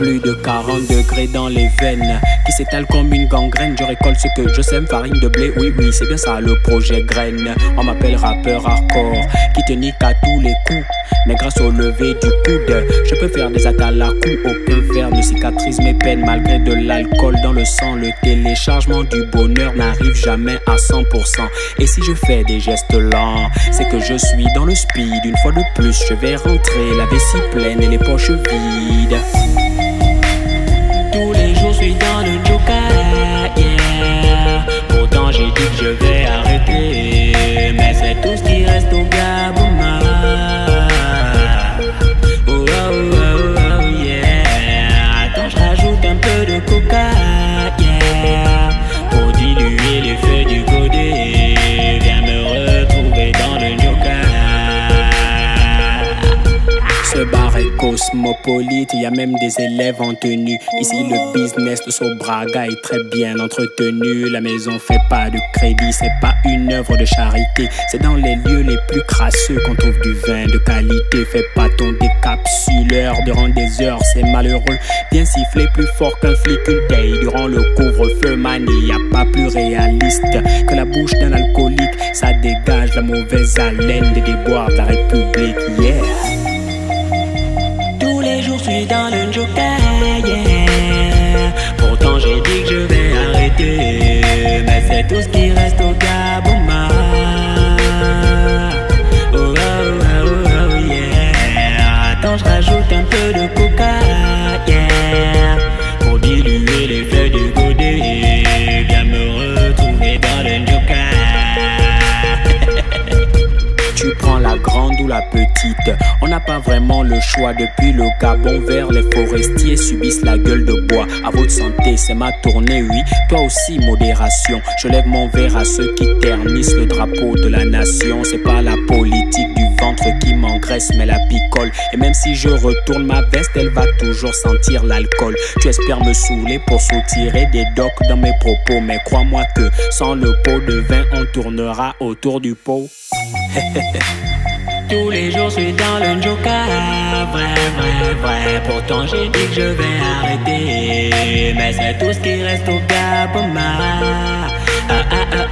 plus de 40 degrés dans les veines qui s'étale comme une gangrène. Je récolte ce que je sème, farine de blé. Oui, oui, c'est bien ça le projet graine. On m'appelle rappeur hardcore qui te nique à tous les coups. Mais grâce au lever du coude, je peux faire des actes à la coup. Aucun verre ne cicatrise mes peines malgré de l'alcool dans le sang. Le téléchargement du bonheur n'arrive jamais à 100%. Et si je fais des gestes lents, c'est que je suis dans le speed. Une fois de plus, je vais rentrer la vessie pleine et les poches vides. Ce bar est cosmopolite, y a même des élèves en tenue. Ici, le business de Sobraga est très bien entretenu. La maison fait pas de crédit, c'est pas une œuvre de charité. C'est dans les lieux les plus crasseux qu'on trouve du vin de qualité. Fais pas ton décapsuleur durant des heures, c'est malheureux. Viens siffler plus fort qu'un flic, une taille durant le couvre-feu. Mani, y a pas plus réaliste que la bouche d'un alcoolique. Ça dégage la mauvaise haleine des déboires de la République. Dans le joker. Pourtant, j'ai dit que je vais arrêter. Mais c'est tout ce qui reste au Gabouma. Oh, oh, oh, oh, yeah. Attends, je rajoute on n'a pas vraiment le choix. Depuis le Gabon vers les forestiers subissent la gueule de bois. À votre santé, c'est ma tournée, oui. Toi aussi, modération. Je lève mon verre à ceux qui ternissent le drapeau de la nation. C'est pas la politique du ventre qui m'engraisse, mais la picole. Et même si je retourne ma veste, elle va toujours sentir l'alcool. Tu espères me saouler pour soutirer des docs dans mes propos. Mais crois-moi que sans le pot de vin, on tournera autour du pot. Tous les jours, je suis dans le joker. Vrai, vrai, vrai. Pourtant, j'ai dit que je vais arrêter. Mais c'est tout ce qui reste au Gaboma. Ah, ah, ah, ah.